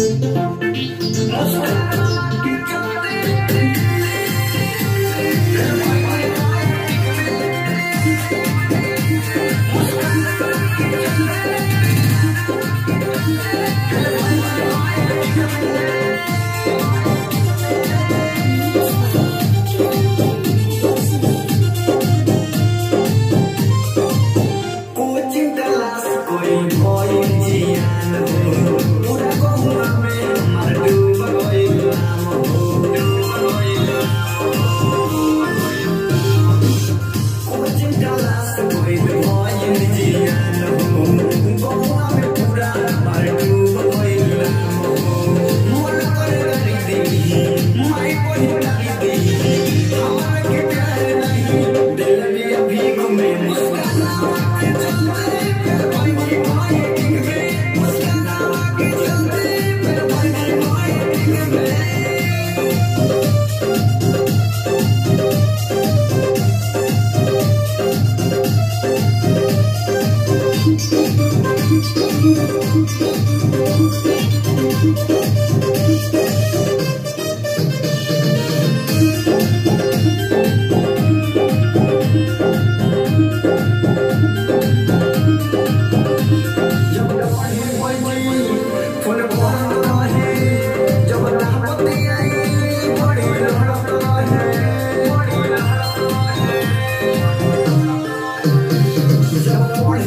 Let's go. boy.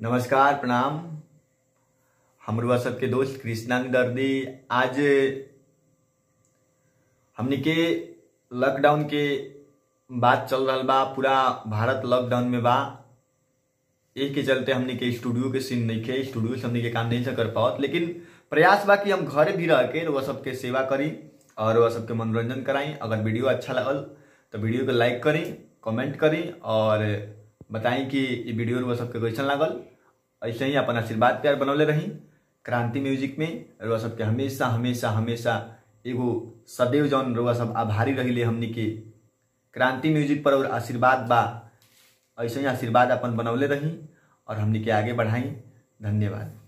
नमस्कार प्रणाम। हमरुआ सबके दोस्त कृष्णांग दर्दी। आज हमनी के लॉकडाउन के बात चल रहा बा, पूरा भारत लॉकडाउन में बा। एक के चलते हमनी के स्टूडियो के सीन नहीं खे स्टूडियो से हमनी के काम नहीं कर पावत। लेकिन प्रयास बा कि हम घरे भी रह के वह सबके सेवा करी और वह सबके मनोरंजन कराई। अगर वीडियो अच्छा लगल तो वीडियो को लाइक करी कमेंट करी और बताई कि ये वीडियो वह सबके कैसन लागल। ऐसे ही अपन आशीर्वाद प्यार बनौले रही। क्रांति म्यूज़िक में रुआ सबके हमेशा हमेशा हमेशा एगो सदैव जौन रउआ सब आभारी रहिले हमनी के। क्रांति म्यूज़िक पर और आशीर्वाद बा। ऐसे ही आशीर्वाद अपन बनौले रही और हमनी के आगे बढ़ाई। धन्यवाद।